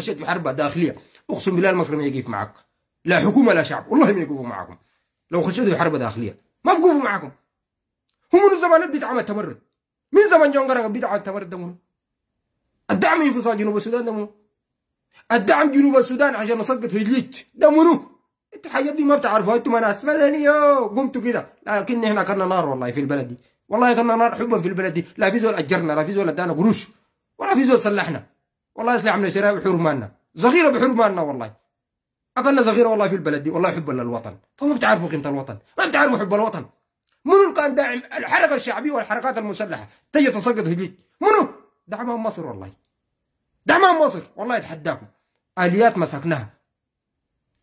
خشيت في حرب داخلية. أقسم بالله المصري ما يقف معك. لا حكومة لا شعب. والله ما يقفوا معكم. لو خشيتوا في حرب داخلية. ما بقفوا معكم. هم من زمان بدي عمل تمرد. من زمان جون قرن بدي عمل تمرد ده الدعم انفصال جنوب السودان ده الدعم جنوب السودان عشان نسقط هجليج ده منو أنتوا حاجات دي ما بتعرفوها أنتوا ناس. مدنيه قمتوا كده. لكن إحنا كنا نار والله في البلد دي. والله كنا نار حبا في البلد دي. لا في زول أجرنا لا في زول أدانا قروش. ولا في زول سلحنا والله يصلح عمل شراء بحرماننا صغيره بحرماننا والله. اقلنا صغيره والله في البلد دي والله حبا للوطن فما بتعرفوا قيمة الوطن؟ ما بتعرفوا حب الوطن؟ منو كان داعم الحركة الشعبية والحركات المسلحة؟ تجي تسقط هجيج منو؟ دعمها مصر والله. دعمها مصر. والله يتحداكم. آليات مسكناها.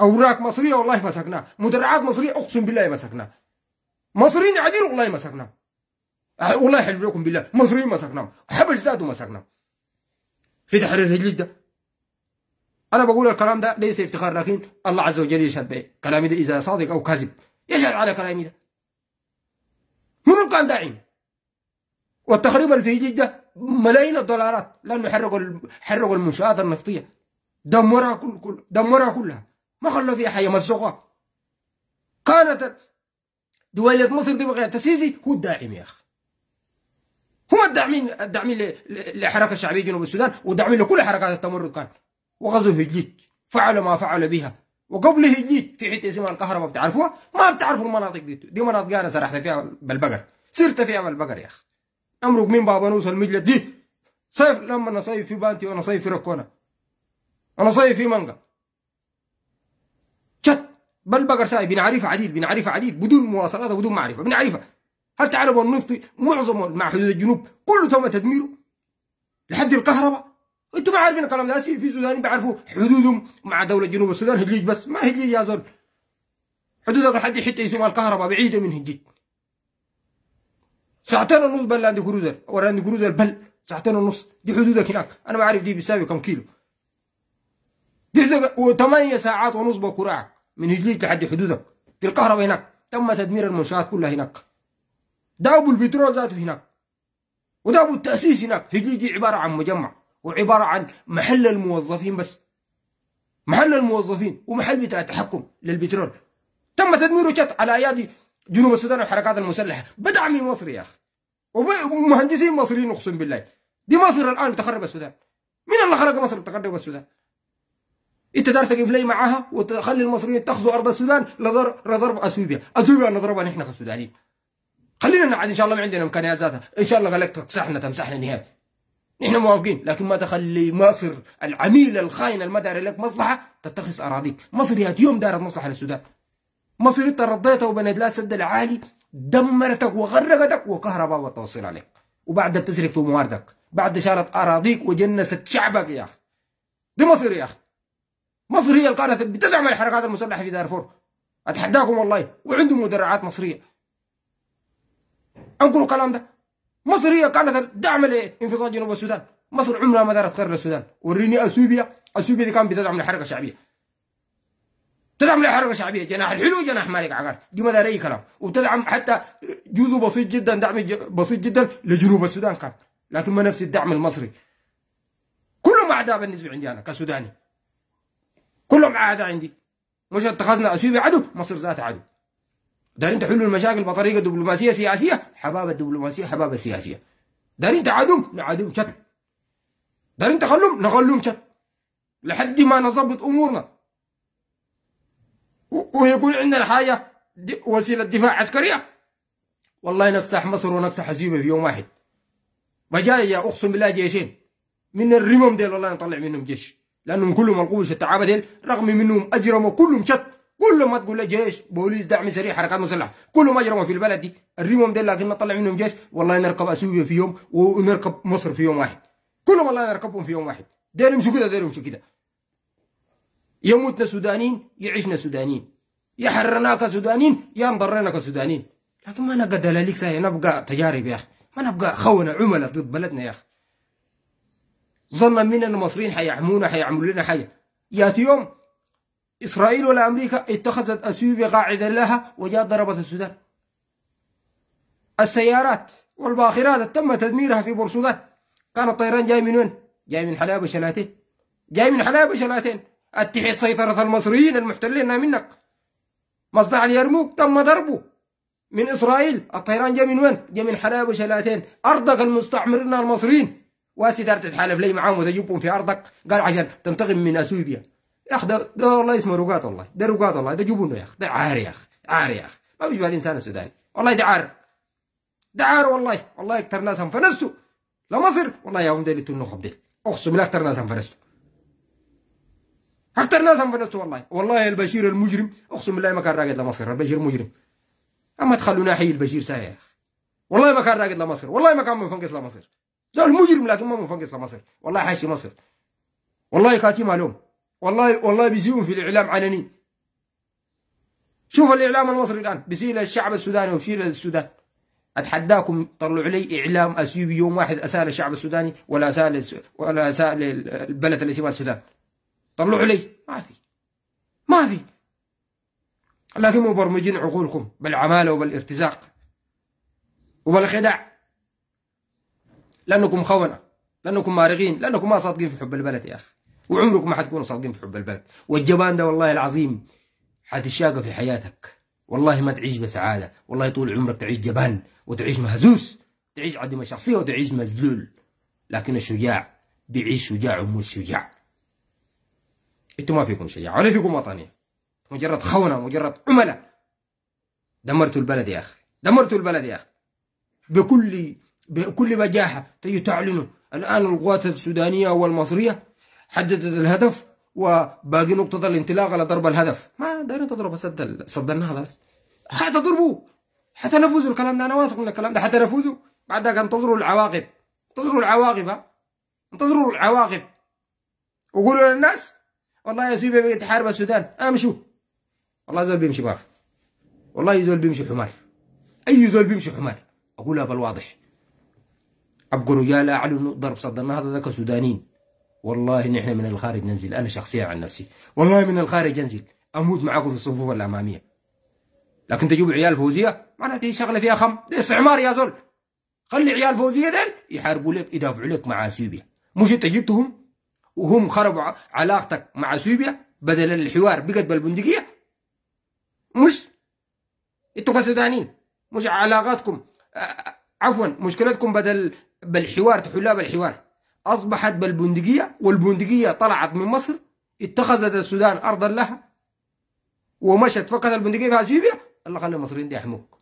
أوراق مصرية والله مسكناها. مدرعات مصرية أقسم بالله مسكناها. مصريين عديل والله مسكناهم. والله يحلف لكم بالله. مصريين مسكناهم. حبش ذاته مسكناهم. في تحرير ده. أنا بقول الكلام ده ليس افتخار لكن الله عز وجل يشهد به. كلامي ده إذا صادق أو كذب يشهد على كلامي ده. منو كان داعم والتخريب اللي في ده ملايين الدولارات. لأنه حرقوا حرقوا المنشآت النفطية. دمرها كل كل دمرها كلها. ما خلوا فيها حاجة مسوقه كانت دولة مصر دي بغير تسيسي هو الداعم يا أخي. هم الداعمين الداعمين للحركه الشعبيه جنوب السودان وداعمين لكل حركات التمرد كان. وغزو هجليت فعل ما فعل بها. وقبل هجليت في حتة اسمها الكهرباء بتعرفوها؟ ما بتعرفوا المناطق دي. دي مناطق أنا سرحت فيها بالبقر. سرت فيها بالبقر يا أخي. أمرق من بابا نوصل المجلد دي. صيف لما نصيف في بانتي وأنا صيف في ركونه أنا صيف في منقى شت بالبقر ساي بنعرفها عديل بنعرفها عديل بدون مواصلات وبدون معرفة. بنعرفها. هل تعلموا النفطي معظم مع حدود الجنوب كله تم تدميره؟ لحد الكهرباء؟ أنتوا ما عارفين الكلام ده. في السودان بيعرفوا حدودهم مع دولة جنوب السودان. هجليج بس. ما هجليج يا زول. حدودك لحد حتة يسمى الكهرباء. بعيدة من هجليج. ساعتين ونص بل لاند كروزر. وراند كروزر بل ساعتين ونص. دي حدودك هناك. أنا ما عارف دي بيساوي كم كيلو. دي حدودك. وثمانية ساعات ونص بكراعك. من هجليج لحد حدودك. في الكهرباء هناك. تم تدمير المنشآت كلها هناك. ده ابو البترول ذاته هناك. وده ابو التاسيس هناك. هجليج دي عبارة عن مجمع. وعبارة عن محل الموظفين بس. محل الموظفين ومحل بتاع تحكم للبترول. تم تدميره شت على أيادي جنوب السودان والحركات المسلحة. بدعم مصري يا أخي. ومهندسين مصريين أقسم بالله. دي مصر الآن بتخرب السودان. مين اللي خلق مصر بتخرب السودان؟ انت دار تقف لي معاها وتخلي المصريين تاخذوا أرض السودان لضرب أثيوبيا. أثيوبيا نضربها نحن كسودانيين. خلينا نقعد إن شاء الله ما عندنا إمكانيات ذاتها. إن شاء الله قال لك تكسحنا تمسحنا نهائي نحن موافقين لكن ما تخلي مصر العميل الخاين المدار لك مصلحة تتخذ أراضيك. مصر يا يوم دارت مصلحة للسودان. مصر انت رديتها وبنت لها سد العالي دمرتك وغرقتك وكهرباء وتوصل عليك. وبعد بتسرق في مواردك. بعد شالت أراضيك وجنست شعبك يا أخي. دي مصر يا أخي. مصر هي اللي كانت بتدعم الحركات المسلحة في دارفور. أتحداكم والله. وعندهم مدرعات مصرية. انقلوا الكلام ده. مصر هي كانت دعم لانفصال جنوب السودان. مصر عمرها ما دارت خير للسودان. وريني أثيوبيا. أثيوبيا دي كانت بتدعم الحركه الشعبيه تدعم الحركه الشعبيه جناح الحلو وجناح مالك عقار. دي ما دار أي كلام. وبتدعم حتى جزء بسيط جدا دعم بسيط جدا لجنوب السودان كان. لكن ما نفس الدعم المصري. كلهم أعداء بالنسبة عندي أنا كسوداني. كلهم أعداء عندي. مش اتخذنا أثيوبيا عدو مصر ذاتها عدو. دارين تحلوا المشاكل بطريقة دبلوماسية سياسية؟ حباب الدبلوماسية حباب السياسية. دارين تعادم نعادم شت دارين تخلهم نخلهم شت لحد ما نظبط أمورنا. ويكون عندنا حاجة وسيلة دفاع عسكرية. والله نكسح مصر ونكسح اثيوبيا في يوم واحد. بجاي يا أقسم بالله جيشين. من الرمم ديل والله نطلع منهم جيش. لأنهم كلهم القوش التعابه ديل رغم منهم اجرموا كلهم شت كلهم ما تقول له جيش بوليس دعم سريع حركات مسلحه كلهم اجرموا في البلد دي الريمهم دي لكن نطلع منهم جيش. والله نركب اثيوبيا في يوم ونركب مصر في يوم واحد. كلهم والله نركبهم في يوم واحد. داير يمشوا كده داير يمشوا كده. يموتنا سودانيين يعيشنا سودانيين يحررنا كسودانيين يا انضرنا كسودانيين لكن ما نبقى دلاليك ساي نبقى تجارب يا أخي. ما نبقى خونه عملاء ضد بلدنا يا أخي. ظنا من المصريين حيحمونا حيعملوا لنا حاجة؟ يأتي يوم إسرائيل ولا أمريكا اتخذت أثيوبيا قاعدة لها وجاءت ضربت السودان. السيارات والباخرات تم تدميرها في بورسودان كان الطيران جاي من وين؟ جاي من حلايب وشلاتين. جاي من حلايب وشلاتين. أتحي سيطرة المصريين المحتلين منك. مصنع اليرموك تم ضربه. من إسرائيل. الطيران جاء من وين؟ جاء من حلايب وشلاتين. أرضك المستعمرين المصريين. واسي دار تتحالف لي معاهم وتجيبهم في أرضك. قال عشان تنتقم من أثيوبيا. يا أخي ده, ده والله اسمه رقاط والله ده رقاط والله ده جيبونه يا أخي ده عار يا أخي عار يا أخي ما بيشبه الإنسان السوداني. والله ده عار ده عار والله. والله أكثر ناس انفنقستوا لمصر والله يا هم ديل النخب دي أقسم بالله أكثر ناس انفنقستوا أكثر ناس انفنقستوا والله. والله البشير المجرم أقسم بالله ما كان راقد لمصر البشير مجرم أما تخلونا حي البشير ساي يا أخي. والله ما كان راقد لمصر والله ما كان منفنقس لمصر. زول مجرم لكن ما منفنقس لمصر. والله حاشي مصر. والله كاتم لهم والله والله بيزيون في الإعلام علني. شوف الإعلام المصري الآن. بيزيل الشعب السوداني ويشيل السودان أتحداكم طلعوا لي إعلام اثيوبي يوم واحد اسال الشعب السوداني ولا اسال ولا اسال البلد اللي اسمها السودان. طلعوا لي ما في. ما في. لكن مبرمجين عقولكم بالعمالة وبالارتزاق وبالخداع. لأنكم خونة. لأنكم مارغين. لأنكم ما صادقين في حب البلد يا أخي. وعمركم ما حتكونوا صادقين في حب البلد. والجبان ده والله العظيم حتشاقى في حياتك. والله ما تعيش بسعادة. والله طول عمرك تعيش جبان وتعيش مهزوز. تعيش عدم شخصية وتعيش مذلول لكن الشجاع بيعيش شجاع ومش شجاع. أنتوا ما فيكم شجاع ولا فيكم وطنية. مجرد خونة مجرد عملاء. دمرتوا البلد يا أخي. دمرتوا البلد يا أخي. بكل بكل بجاحة. تجي تعلنوا الآن القوات السودانية والمصرية حددت الهدف وباقي نقطة الانطلاق على ضرب الهدف. ما دايرين تضرب صد صد النهضة بس. حتضربوا حتنفذوا الكلام ده أنا واثق من الكلام ده حتنفذوا بعد ذلك انتظروا العواقب. انتظروا العواقب انتظروا العواقب. وقولوا للناس والله يا سيدي بيتحارب السودان. امشوا. والله زول بيمشي باف والله زول بيمشي حمار. أي زول بيمشي حمار. أقولها بالواضح. أبقوا رجال أعلنوا ضرب صد النهضة ذاك سودانيين والله نحن من الخارج ننزل. أنا شخصيا عن نفسي. والله من الخارج أنزل. أموت معاكم في الصفوف الاماميه لكن تجيبوا عيال فوزية؟ معناته هي شغلة فيها خم. ده استعمار يا زول. خلي عيال فوزية ديل يحاربوا لك يدافعوا لك مع اثيوبيا مش أنت جبتهم؟ وهم خربوا علاقتك مع اثيوبيا بدل الحوار. بقت بالبندقية؟ مش. أنتوا كسودانيين مش علاقاتكم. عفوا مشكلتكم بدل بالحوار تحلها بالحوار. أصبحت بالبندقية والبندقية طلعت من مصر اتخذت السودان ارضا لها ومشت فقط البندقية في أثيوبيا. الله خلي المصريين دي يحموك.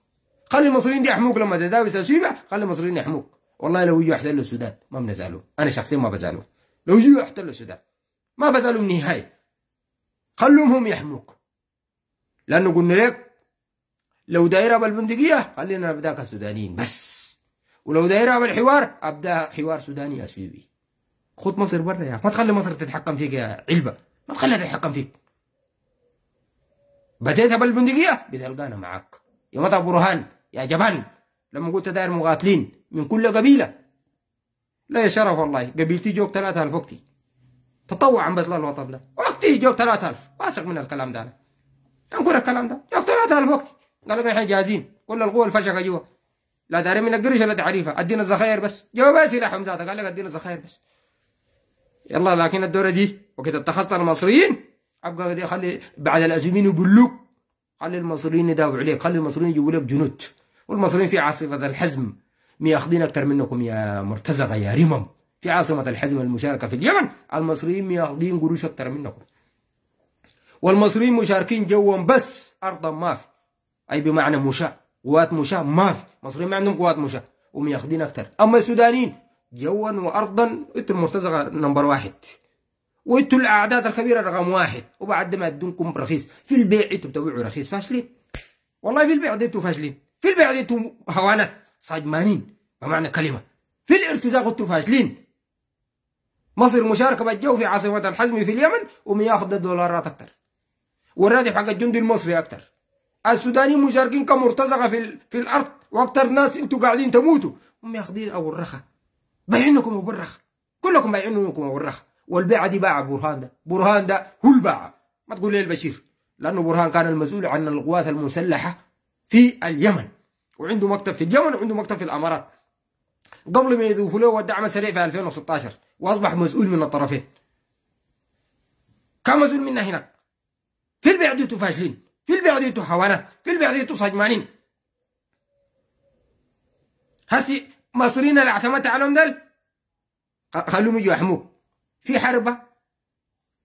خلي المصريين دي يحموك لما تداوس أثيوبيا خلي المصريين يحموك. والله لو يجوا يحتلوا السودان ما بنزعلوا أنا شخصيا ما بزعلوا لو يجوا يحتلوا السودان ما بزعلوا من نهايه خلوهم هم يحموك. لأنه قلنا لك لو دايره بالبندقيه خلينا نبدأك السودانيين بس. ولو دايره بالحوار أبدأ حوار سوداني أثيوبي. خد مصر برا يا ما تخلي مصر تتحكم فيك يا علبة. ما تخليها تتحكم فيك. بديتها بالبندقية؟ بتلقانا معاك. يا متى برهان يا جبان. لما قلت داير مقاتلين من كل قبيلة. لا يا شرف والله قبيلتي جوك 3000 وقتي تطوعا بس للوطن ده. وقتي جوك 3000 واثق من الكلام ده أنا. نقول الكلام ده. جوك 3000 وقتي قالوا إحنا جاهزين. كل القوى الفشقه جوا. لا داري من القرش ولا تعريفها. أدينا الذخاير بس. جواب سلاح حمزات قال لك أدينا الذخاير بس. يلا لكن الدوره دي وقت اتخذت المصريين. أبقى دي خلي بعد الأزمين يبلوك خلي المصريين يدافعوا عليك خلي المصريين يجيبوا لك جنود. والمصريين في عاصفه الحزم مياخذين أكثر منكم يا مرتزقة يا رمم. في عاصمة الحزم المشاركة في اليمن المصريين مياخذين قروش أكثر منكم. والمصريين مشاركين جوا بس ارضا ما في. أي بمعنى مشاة قوات مشاة ما في. المصريين ما عندهم قوات مشاة ومياخذين أكثر أما السودانيين جوا وارضا أنتوا المرتزقة نمبر واحد. وإنتوا الأعداد الكبيرة رقم واحد. وبعد ما يدونكم رخيص. في البيع إنتوا بتبيعوا رخيص فاشلين. والله في البيع إنتوا فاشلين. في البيع إنتوا هوانات صاجمانين. بمعنى كلمة. في الارتزاق إنتوا فاشلين. مصر مشاركة بالجو في عاصمة الحزم في اليمن ومياخذ الدولارات أكثر. والراتب حق الجندي المصري أكثر. السودانيين مشاركين كمرتزقة في في الأرض. وأكثر ناس إنتوا قاعدين تموتوا. هم ياخذين ابو الرخا بايعينكم ابو كلكم بايعينكم ابو والبيعه دي باع برهان ده. برهان ده هو الباع ما تقول لي البشير. لأنه برهان كان المسؤول عن القوات المسلحة في اليمن. وعنده مكتب في اليمن وعنده مكتب في الإمارات. قبل ما يضيفوا له الدعم السريع في 2016 وأصبح مسؤول من الطرفين. كم مسؤول منا هناك. في البيع ديتو فاشلين. في البيع ديتو حوانات. في البيع ديتو صجمانين. هسي مصريين اللي اعتمدت عليهم دل خلوهم يجوا يحموك في حربة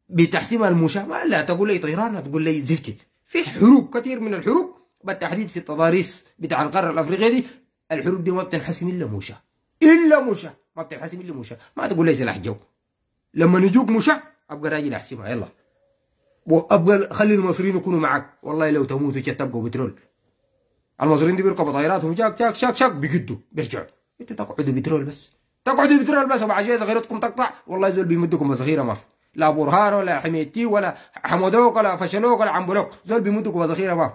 بتحسيم المشاة ما لا تقول لي طيران تقول لي زفتي في حروب كثير من الحروب بالتحديد في التضاريس بتاع القارة الأفريقية دي. الحروب دي ما بتنحسم إلا موشى. إلا موشى. ما بتنحسم إلا موشى. ما تقول لي سلاح جو لما نجوك موشى أبقى راجل أحسبها. يلا. وأبقى خلي المصريين يكونوا معك والله لو تموتوا تبقوا بترول. المصريين دي بيركبوا طائراتهم. شاك شاك شاك شاك. بيقدوا بيرجعوا. أنتوا تقعدوا بترول بس. تقعدوا بترول بس. وبعد شوية صغيرتكم تقطع. والله زول بيمدكم بذخيره ما في. لا برهان ولا حميتي ولا حمودوك ولا فشلوك ولا عمبروك زول بيمدكم بذخيره ما في.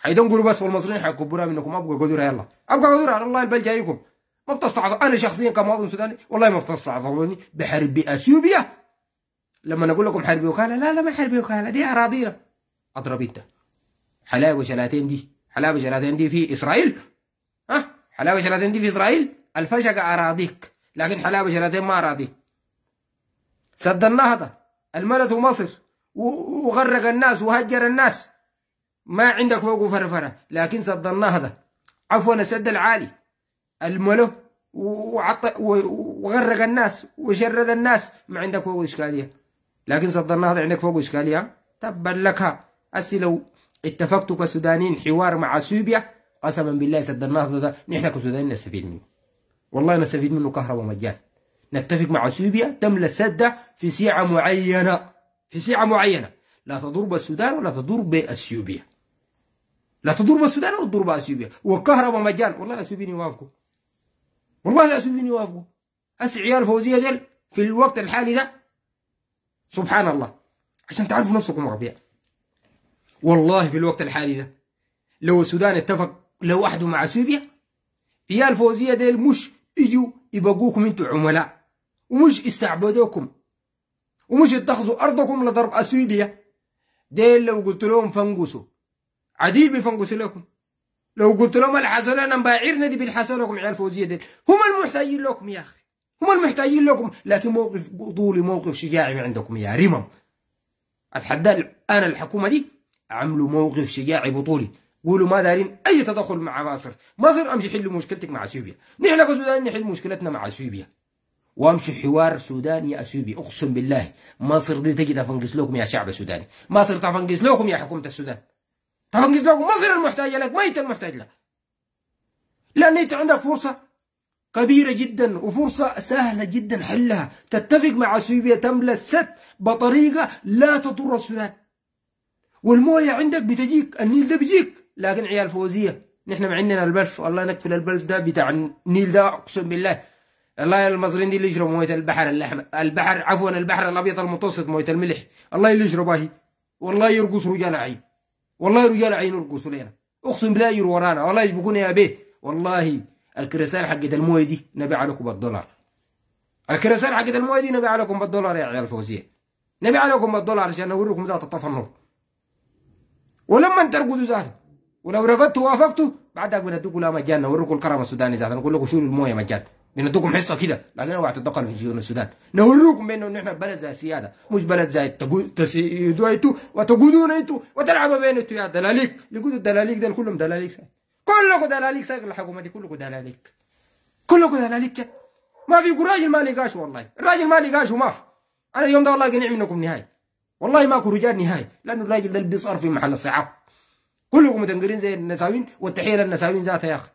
حيدنقروا بس والمصريين حيكبروها منكم. أبقى قدرها يلا. أبقى قدرها الله البل جايكم. ما بتستعطف أنا شخصيا كمواطن سوداني والله ما بتستعطفوني بحرب أثيوبيا. لما نقول لكم حرب وكاله لا لا ما حرب وكاله دي أراضينا. أضرب أنت. حلاوة شلاتين دي. حلاوة شلاتين دي في إسرائيل. ها حلاوة شلاتين دي في إسرائيل؟ الفشق اراضيك لكن حلاوة شلاتين ما اراضيك سد النهضه الملت مصر وغرق الناس وهجر الناس. ما عندك فوق فرفرة لكن سد النهضة عفوا السد العالي. الملو وغرق الناس وشرد الناس. ما عندك فوق إشكالية. لكن سد النهضة عندك فوق إشكالية. تبا لك أسي لو اتفقتوا كسودانيين حوار مع سوريا قسما بالله سد النهضة ده نحن كسودانيين نستفيد منه. والله نستفيد منه كهرباء مجان نتفق مع سوريا تملى سدة في سيعة معينة. في سيعة معينة. لا تضر بالسودان ولا تضر باثيوبيا لا تضرب السودان ولا تضرب اثيوبيا والكهرباء مجان والله الاثيوبيين يوافقوا والله الاثيوبيين يوافقوا هسه عيال فوزية ديل في الوقت الحالي ده. سبحان الله. عشان تعرفوا نفسكم اغبياء والله في الوقت الحالي ده. لو السودان اتفق لوحده مع اثيوبيا عيال فوزيه ديل مش يجوا يبقوكم أنتوا عملاء ومش استعبدوكم ومش اتخذوا أرضكم لضرب اثيوبيا ديل لو قلت لهم فنقصوا عديل بيفنقص لكم. لو قلت لهم الحسوا لنا باعرنا دي بالحسوا لكم عيال فوزيه دي هم المحتاجين لكم يا أخي هم المحتاجين لكم. لكن موقف بطولي موقف شجاعي عندكم يا رمم اتحدى أنا الحكومة دي عملوا موقف شجاعي بطولي. قولوا ما دارين أي تدخل مع مصر. مصر أمشي حلوا مشكلتك مع اثيوبيا نحن كسودان نحل مشكلتنا مع اثيوبيا وأمشي حوار سوداني اثيوبي أقسم بالله مصر دي تجي تفنقس لكم يا شعب السوداني مصر تفنقس لكم يا حكومة السودان. تفنقز لكم. مصر المحتاجة لك. انت المحتاج لك؟ لأن أنت عندك فرصة كبيرة جدا وفرصة سهلة جدا حلها. تتفق مع اثيوبيا تملى السد بطريقة لا تضر السودان. والموية عندك بتجيك. النيل ده بيجيك. لكن عيال فوزية. نحن ما عندنا البلف. والله نقفل البلف ده بتاع النيل ده أقسم بالله. الله المصريين دي اللي يشربوا موية البحر الاحمر البحر عفوا البحر الأبيض المتوسط موية الملح. الله اللي يشربها هي والله يرقص رجال عين. والله رجال عين يرقصوا لنا أقسم بالله يجروا ورانا. والله يسبقونا يا بيه. والله الكريستال حقت الموية دي نبيع لكم بالدولار. الكريستال حقت الموية دي نبيع لكم بالدولار يا عيال فوزية. نبيع لكم بالدولار عشان نوريكم ذات التفنر ولما ترقدوا ذاته. ولو رقدتوا وافقتوا بعدك بندوكم لا مجان نوريكم الكرم السوداني ذاته نقول لكم شو الموية مجان. بندوكم حصة كده. لكن أوعى تتدخل في شؤون السودان. نوريكم بأنه نحن بلد زي السياده مش بلد زي تسيدوا أنتوا وتقودون أنتوا وتلعبوا بين أنتوا يا دلاليك. لقوا الدلاليك دول كلهم دلاليك. ساي. كلكم دلاليك. سايق الحكومة دي كلكم دلاليك. كلكم دلاليك. ما في راجل ما لقاش والله. الراجل ما لقاش وما في أنا اليوم ده والله قنع منكم نهايه والله ماكو رجال نهايه لأنه الراجل ده بيصار في محل الصعاب. كلكم مدنقرين زي النساوين والتحية للنساوين ذاتها يا أخي.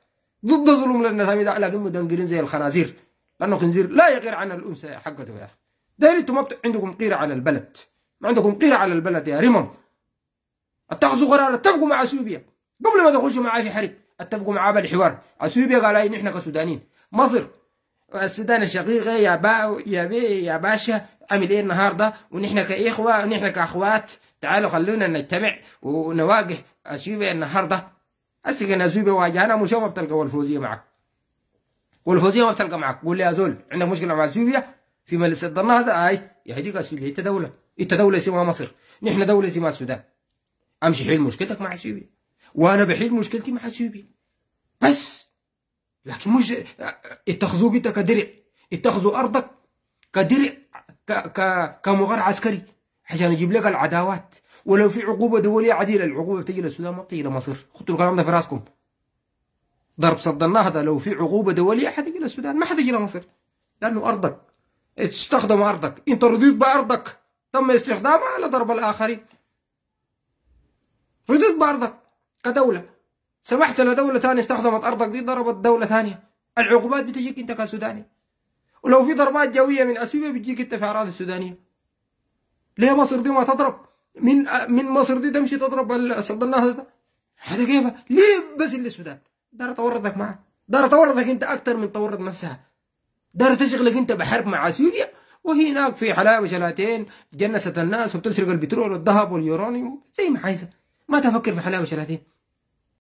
ضد ظلم للنسامي ده لكن مدنقرين زي الخنازير. لأنه خنزير لا يغير عن الأنثى حقته يا أخي. داير أنتم ما عندكم قيره على البلد. ما عندكم قيره على البلد يا رمم اتخذوا قرار اتفقوا مع اثيوبيا قبل ما تخشوا معاه في حرب اتفقوا معاه بالحوار اثيوبيا قال اي نحن كسودانيين. مصر السودان الشقيقة يا با يا بي يا باشا عمل إيه النهارده؟ ونحن كإخوة ونحن كأخوات. تعالوا خلونا نجتمع ونواجه اثيوبيا النهارده. كان اثيوبيا واجهنا مش ما بتلقى والفوزية معك. والفوزية ما بتلقى معك. قول لي يا زول عندك مشكلة مع اثيوبيا في مجلس النهضه أي يهديك اثيوبيا إنت دولة. إنت دولة اسمها مصر. نحن دولة اسمها السودان. أمشي حل مشكلتك مع اثيوبيا وأنا بحل مشكلتي مع اثيوبيا بس. لكن مش اتخذوك أنت كدرع. اتخذوا أرضك كدرع ك... ك... كمغار عسكري. عشان يجيب لك العداوات. ولو في عقوبة دولية عديلة. العقوبة بتجي للسودان ما بتجي لمصر خدوا الكلام ده في راسكم. ضرب صد النهضه لو في عقوبة دولية حتجي للسودان ما حتجي لمصر لأنه أرضك. تستخدم أرضك. أنت رضيت بأرضك. تم استخدامها لضرب الآخرين. رضيت بأرضك. كدولة. سمحت لدولة ثانية استخدمت أرضك. دي ضربت دولة ثانية. العقوبات بتجيك أنت كسوداني. ولو في ضربات جوية من اثيوبيا بتجيك أنت في أراضي السودانية. ليه مصر دي ما تضرب؟ من من مصر دي تمشي تضرب صد النهضه ده؟ هذا كيف؟ ليه بس اللي السودان؟ دار تورطك معك دار تورطك انت أكثر من تورط نفسها. دار تشغلك انت بحرب مع اثيوبيا وهي هناك في حلاوه شلاتين جنست الناس وبتسرق البترول والذهب واليورانيوم زي ما عايزة. ما تفكر في حلاوه شلاتين